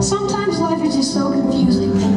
Sometimes life is just so confusing.